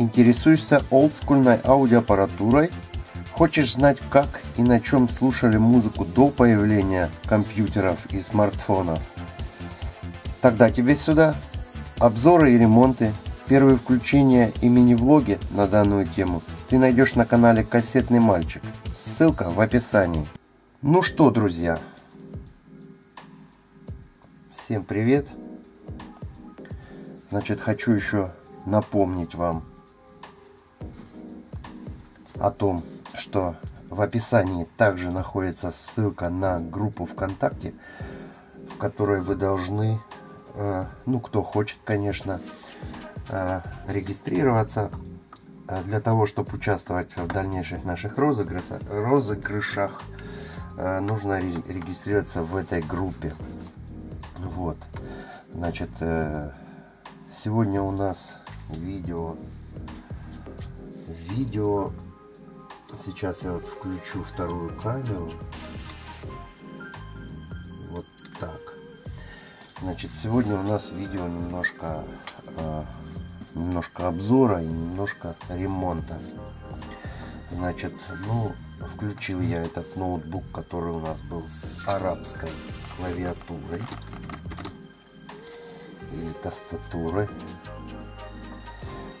Интересуешься олдскульной аудиоаппаратурой? Хочешь знать, как и на чем слушали музыку до появления компьютеров и смартфонов? Тогда тебе сюда. Обзоры и ремонты, первые включения и мини-влоги на данную тему ты найдешь на канале «Кассетный мальчик». Ссылка в описании. Ну что, друзья, всем привет. Значит, хочу еще напомнить вам о том, что в описании также находится ссылка на группу ВКонтакте, в которой вы должны, э, ну кто хочет, конечно, э, регистрироваться э, для того, чтобы участвовать в дальнейших наших розыгрышах, розыгрышах нужно регистрироваться в этой группе. Вот, значит, сегодня у нас видео, видео Сейчас я вот включу вторую камеру. Вот так. Значит, сегодня у нас видео немножко, э, немножко обзора и немножко ремонта. Значит, ну, включил я этот ноутбук, который у нас был с арабской клавиатурой и тастатурой.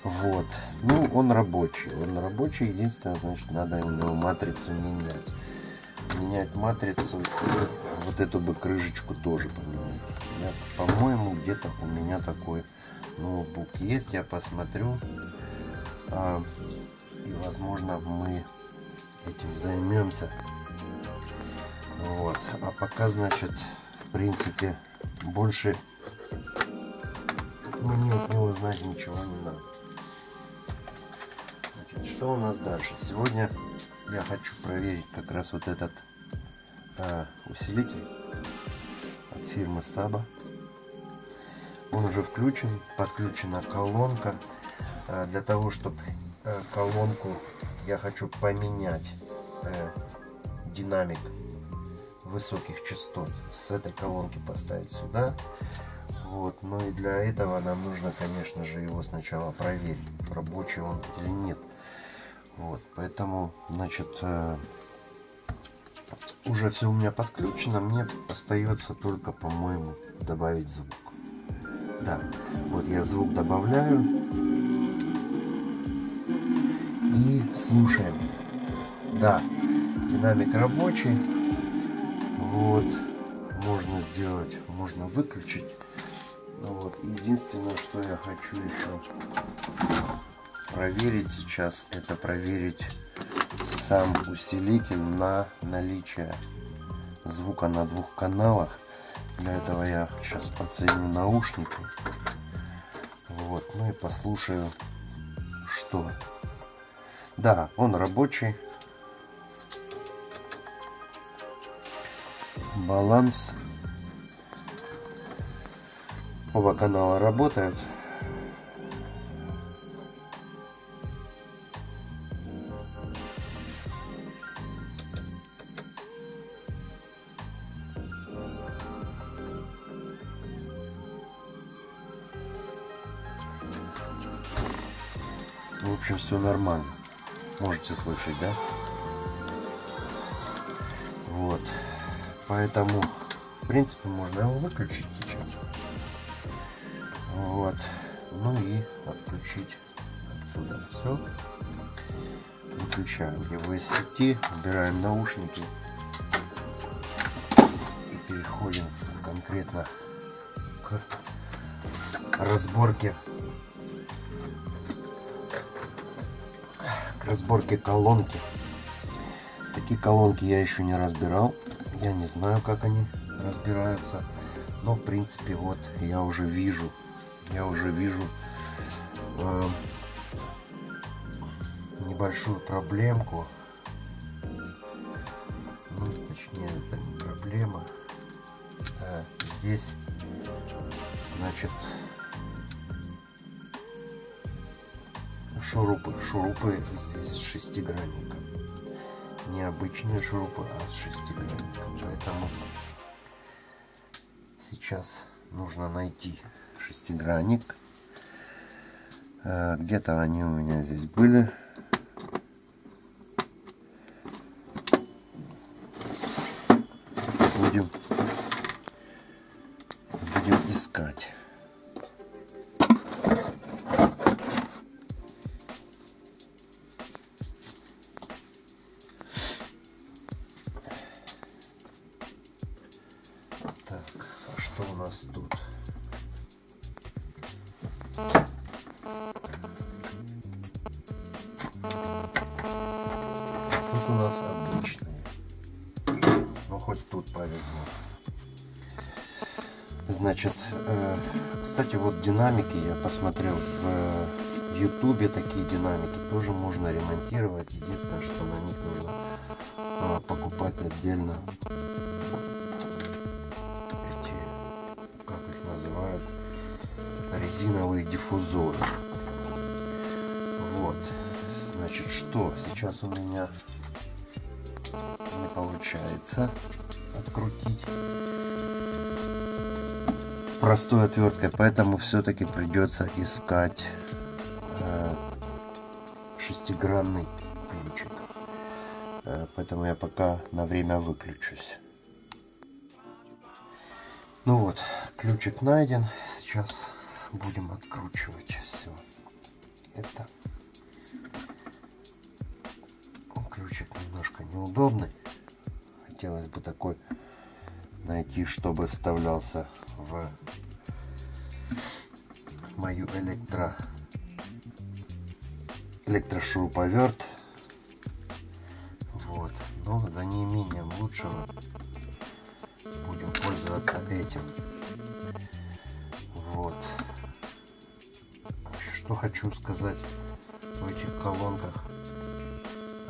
Вот. Ну, он рабочий. Он рабочий. Единственное, значит, надо у него матрицу менять. Менять матрицу и вот эту бы крышечку тоже поменять. По-моему, где-то у меня такой ноутбук есть. Я посмотрю. А, и, возможно, мы этим займемся. Вот. А пока, значит, в принципе, больше мне от него знать ничего не надо. Что у нас дальше? Сегодня я хочу проверить как раз вот этот а, усилитель от фирмы Saba. Он уже включен, подключена колонка. А, для того, чтобы а, колонку я хочу поменять а, динамик высоких частот с этой колонки поставить сюда. Вот, но и для этого нам нужно, конечно же, его сначала проверить, рабочий он или нет. Вот, поэтому, значит, э, уже все у меня подключено. Мне остается только, по-моему, добавить звук. Да, вот я звук добавляю. И слушаем. Да, динамик рабочий. Вот, можно сделать, можно выключить. Вот, единственное, что я хочу еще проверить сейчас, это проверить сам усилитель на наличие звука на двух каналах. Для этого я сейчас подсоединю наушники. Вот, ну и послушаю, что. Да, он рабочий. Баланс. Оба канала работают. В общем, все нормально. Можете слышать, да? Вот. Поэтому, в принципе, можно его выключить сейчас. Вот. Ну и отключить отсюда все. Выключаем его из сети, убираем наушники и переходим конкретно к разборке разборке колонки. Такие колонки я еще не разбирал. Я не знаю, как они разбираются. Но, в принципе, вот я уже вижу, я уже вижу э, небольшую проблемку. Ну, точнее, это не проблема. А здесь, значит, шурупы. Шурупы здесь с шестигранником. Не обычные шурупы, а с шестигранником. Поэтому сейчас нужно найти шестигранник. Э, где-то они у меня здесь были. Будем, будем искать. Динамики я посмотрел в Ютубе такие динамики тоже можно ремонтировать. Единственное, что на них нужно э, покупать отдельно эти, как их называют, резиновые диффузоры. Вот. Значит, что сейчас у меня не получается открутить простой отверткой, поэтому все-таки придется искать э, шестигранный ключик. Э, поэтому я пока на время выключусь. Ну вот, ключик найден. Сейчас будем откручивать все это. Ключик немножко неудобный. Хотелось бы такой найти, чтобы вставлялся в мою электро электрошуруповерт. Вот. Но за неимением лучшего будем пользоваться этим. Вот. Что хочу сказать в этих колонках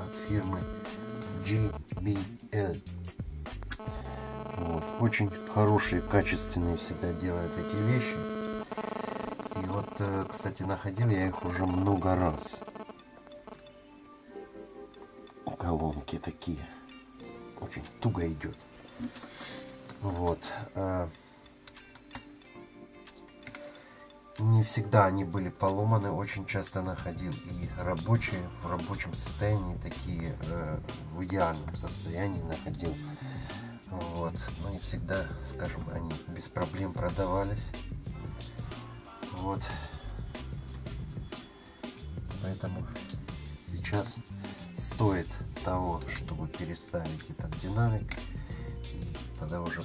от фирмы GBL. Вот. Очень хорошие, качественные всегда делают эти вещи. И вот, э, кстати, находил я их уже много раз. Колонки такие. Очень туго идет. Вот. Э, не всегда они были поломаны, очень часто находил и рабочие в рабочем состоянии, такие э, в идеальном состоянии находил. Вот. Ну и всегда, скажем, они без проблем продавались. Вот. Поэтому сейчас стоит того, чтобы переставить этот динамик. И тогда уже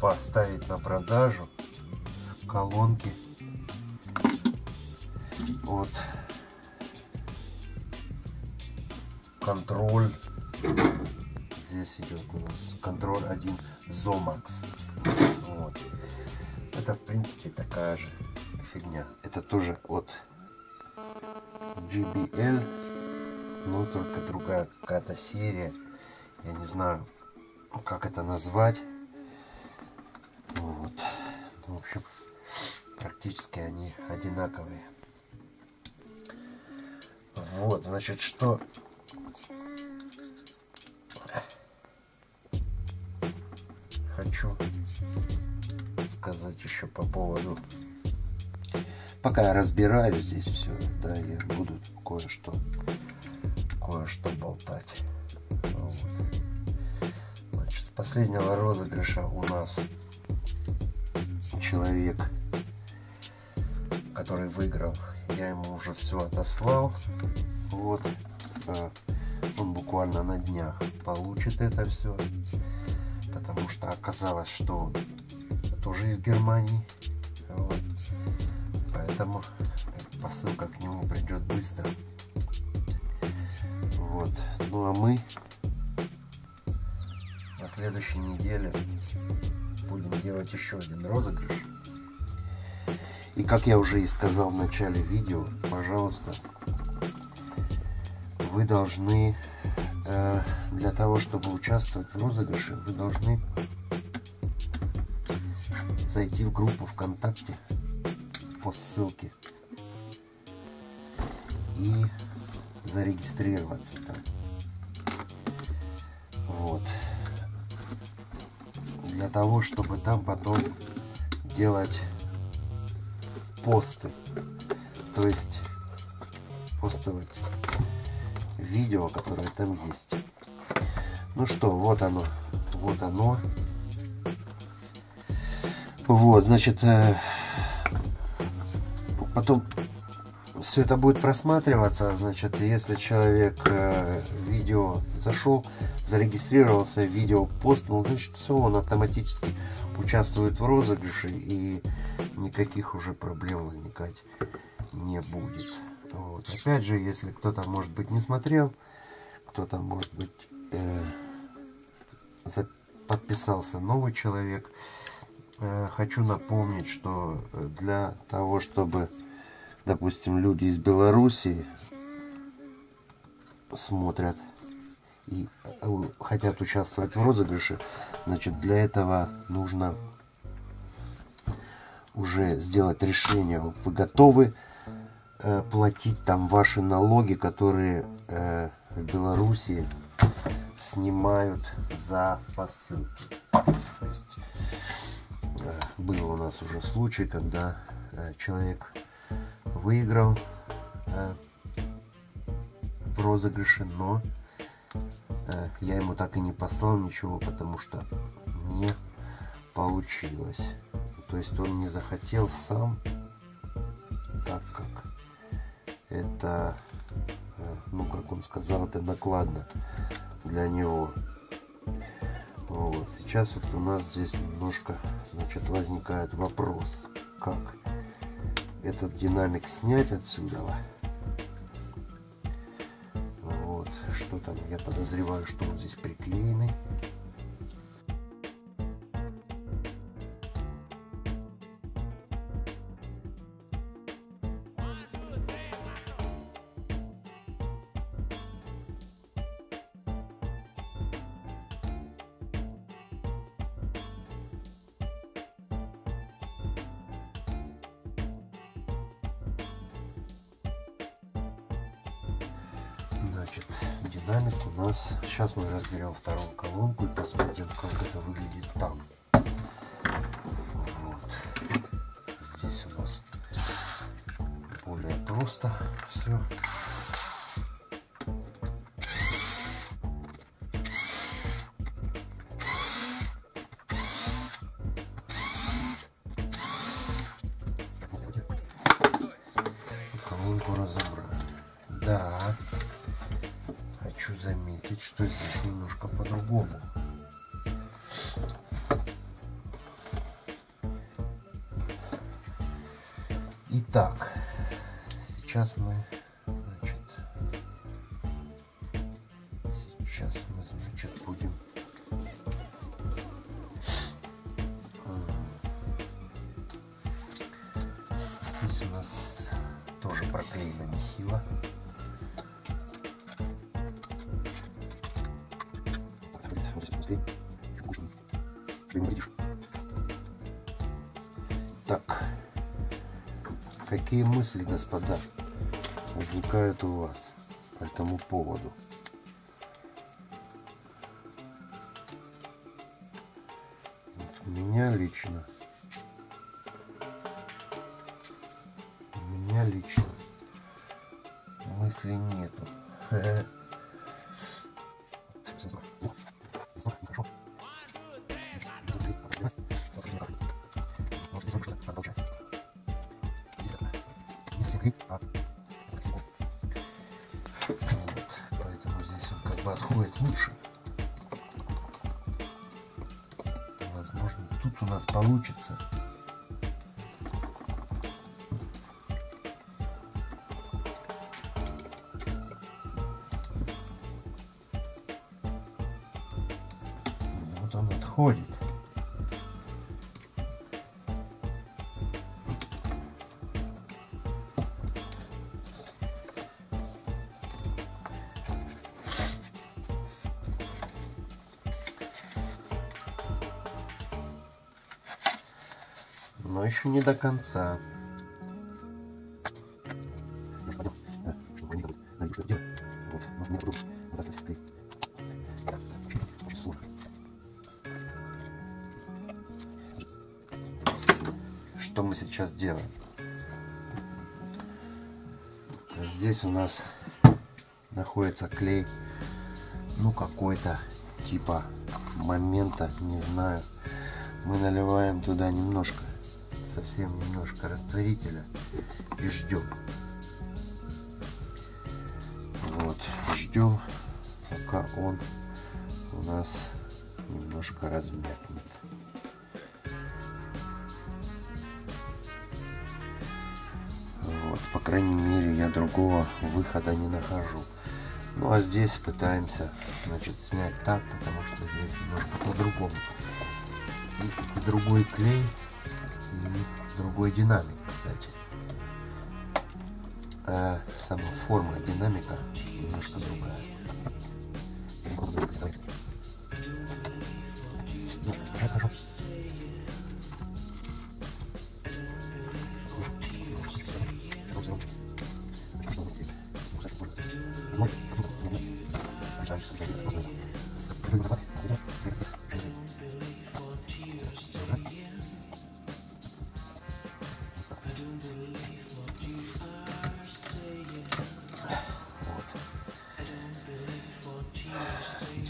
поставить на продажу колонки от контроль здесь идет у нас контроль 1 Zomax. Вот. это в принципе такая же фигня. Это тоже от GBL но только другая какая-то серия. Я не знаю как это назвать. Вот. Ну, в общем практически они одинаковые. Вот значит что хочу сказать еще по поводу. Пока я разбираю здесь все да я буду кое-что кое-что болтать. Вот. Значит, с последнего розыгрыша у нас человек который выиграл. Я ему уже все отослал. Вот э, он буквально на днях получит это все что оказалось, что тоже из Германии. Вот. Поэтому посылка к нему придет быстро. Вот. Ну а мы на следующей неделе будем делать еще один розыгрыш. И как я уже и сказал в начале видео, пожалуйста, вы должны для того, чтобы участвовать в розыгрыше, вы должны зайти в группу ВКонтакте по ссылке и зарегистрироваться там. Вот. Для того, чтобы там потом делать посты. то есть постовать видео, которое там есть. Ну что, вот оно, вот оно. Вот, значит, э, потом все это будет просматриваться, значит, если человек э, видео зашел, зарегистрировался, видео постнул, значит, все, он автоматически участвует в розыгрыше и никаких уже проблем возникать не будет. Вот. Опять же, если кто-то, может быть, не смотрел, кто-то, может быть, э, подписался новый человек, э, хочу напомнить, что для того, чтобы, допустим, люди из Белоруссии смотрят и э, хотят участвовать в розыгрыше, значит, для этого нужно уже сделать решение. Вы готовы э, платить там ваши налоги, которые э, в Беларуси снимают за посылки. То есть э, был у нас уже случай, когда человек выиграл в розыгрыше, но я ему так и не послал ничего, потому что не получилось. То есть он не захотел сам, это, э, ну как он сказал, это накладно для него. Вот. Сейчас вот у нас здесь немножко значит, возникает вопрос, как этот динамик снять отсюда что там, я подозреваю, что он здесь приклеенный. Сейчас мы разберем вторую колонку и посмотрим, как это выглядит там. Вот. Здесь у нас более просто все. Сейчас мы, значит, сейчас мы, значит, будем здесь у нас тоже проклеено нехило. Какие мысли, господа, возникают у вас по этому поводу? Вот у меня лично, у меня лично мыслей нету. Поэтому здесь он как бы отходит лучше. Возможно, тут у нас получится. Еще не до конца. Что мы сейчас делаем? Здесь у нас находится клей, ну какой-то типа момента, не знаю. Мы наливаем туда немножко, совсем немножко растворителя и ждем. Вот, ждем, пока он у нас немножко размякнет. Вот, по крайней мере, я другого выхода не нахожу. Ну а здесь пытаемся, значит, снять так, потому что здесь немножко по-другому. И другой клей, и другой динамик, кстати. А сама форма динамика немножко другая.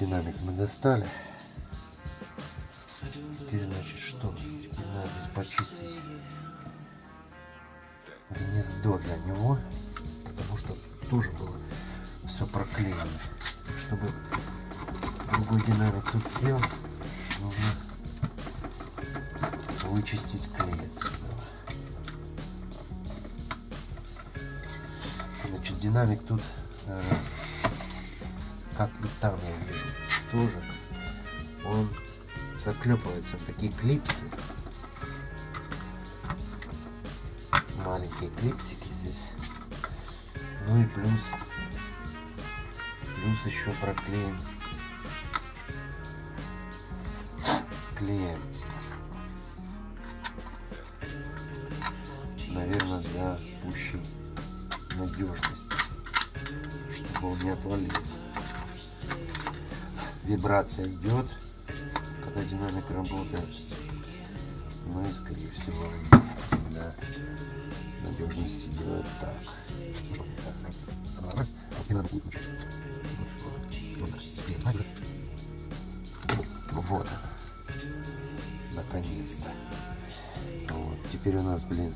Динамик мы достали. Теперь, значит, что? Теперь надо здесь почистить гнездо для него, потому что тоже было все проклеено. Чтобы другой динамик тут сел, нужно вычистить клей отсюда. Значит, динамик тут, заклепывается в такие клипсы. Маленькие клипсики здесь. Ну и плюс, плюс еще проклеен клеем. Наверное, для пущей надежности, чтобы он не отвалился. Вибрация идет, когда динамик работает. Ну и скорее всего для надежности делают так. Вот он. Наконец-то. Вот. Теперь у нас, блин.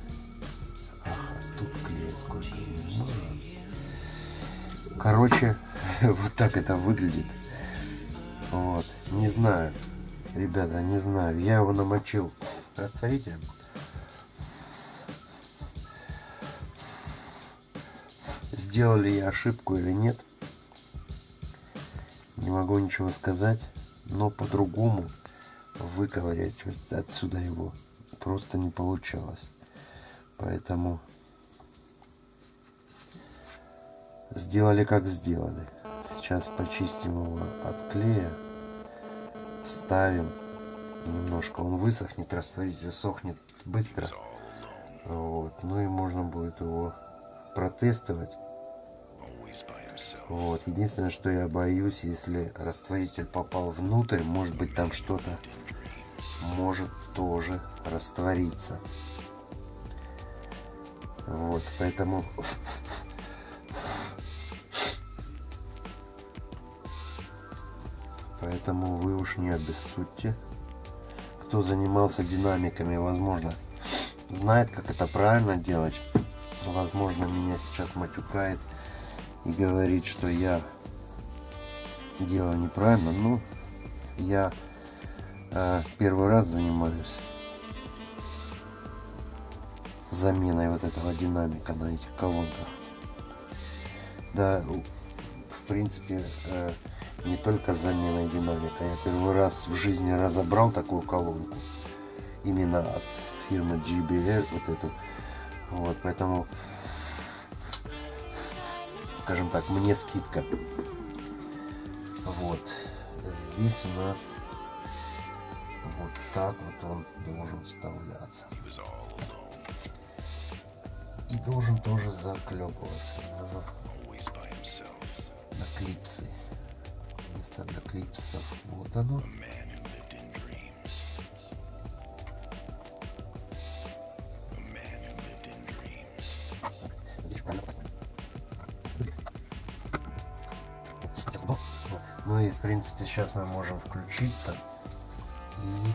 Ага, тут клея сколько. Короче, вот так это выглядит. Вот. Не знаю. Ребята, не знаю. Я его намочил растворителем. Сделал ли я ошибку или нет, не могу ничего сказать, но по-другому выковырять отсюда его просто не получалось. Поэтому сделали как сделали. Сейчас почистим его от клея, вставим немножко, он высохнет, растворитель сохнет быстро. Вот. Ну и можно будет его протестовать. Вот. Единственное, что я боюсь, если растворитель попал внутрь, может быть там что-то может тоже раствориться. Вот, поэтому поэтому вы уж не обессудьте. Кто занимался динамиками, возможно, знает, как это правильно делать. Возможно, меня сейчас матюкает и говорит, что я делаю неправильно. Ну, я э, первый раз занимаюсь заменой вот этого динамика на этих колонках. Да, в принципе, э, не только заменой динамика. Я первый раз в жизни разобрал такую колонку. Именно от фирмы GBR, вот эту. Вот, поэтому скажем так, мне скидка. Вот. Здесь у нас вот так вот он должен вставляться. И должен тоже заклепываться на, на клипсы стадо. Вот оно. Ну и в принципе сейчас мы можем включиться и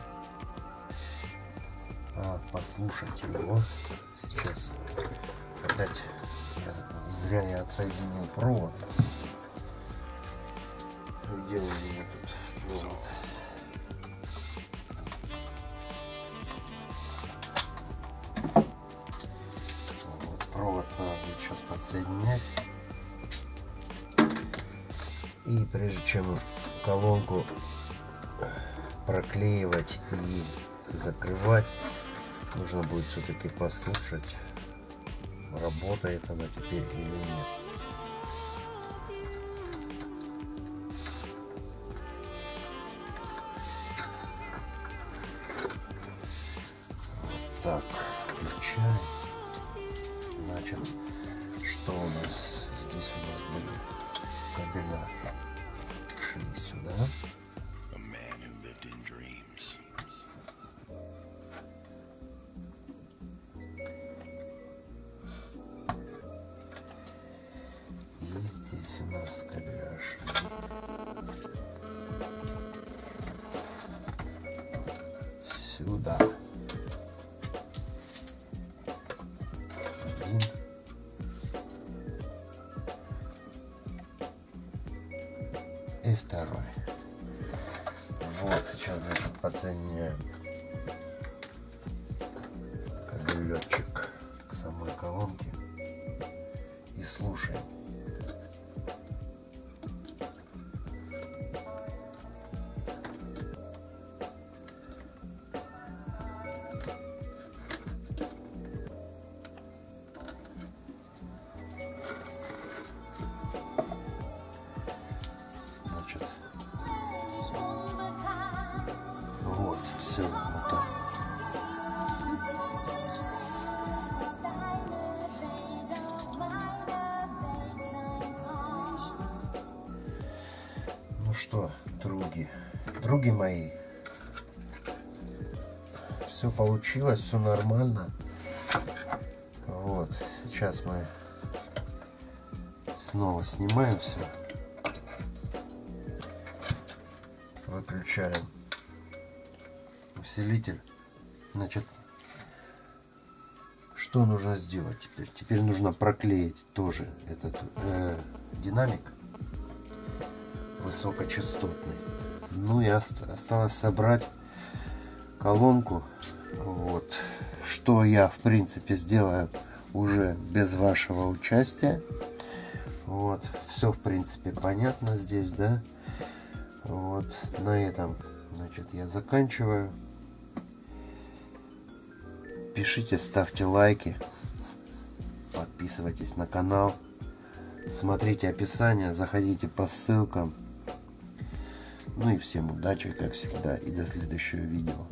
а, послушать его. Сейчас опять я, зря я отсоединил провод. У меня тут провод? Вот, провод надо будет сейчас подсоединять. И прежде чем колонку проклеивать и закрывать, нужно будет все-таки послушать, работает она теперь или нет. Так, включаем. Значит, что у нас здесь у нас были кабеля шли сюда. И здесь у нас кабеля шли сюда. Други мои, все получилось, все нормально. Вот, сейчас мы снова снимаем все. Выключаем усилитель. Значит, что нужно сделать теперь? Теперь нужно проклеить тоже этот э, динамик высокочастотный. Ну и ост- осталось собрать колонку. Вот. Что я в принципе сделаю уже без вашего участия. Вот. Все в принципе понятно здесь, да? Вот. На этом, значит, я заканчиваю. Пишите, ставьте лайки. Подписывайтесь на канал. Смотрите описание, заходите по ссылкам. Ну и всем удачи, как всегда, и до следующего видео.